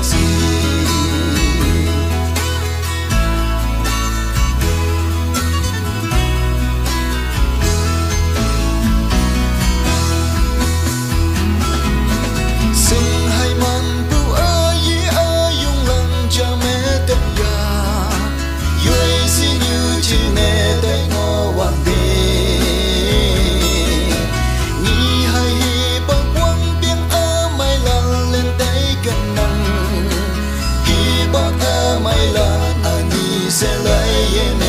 Cha thai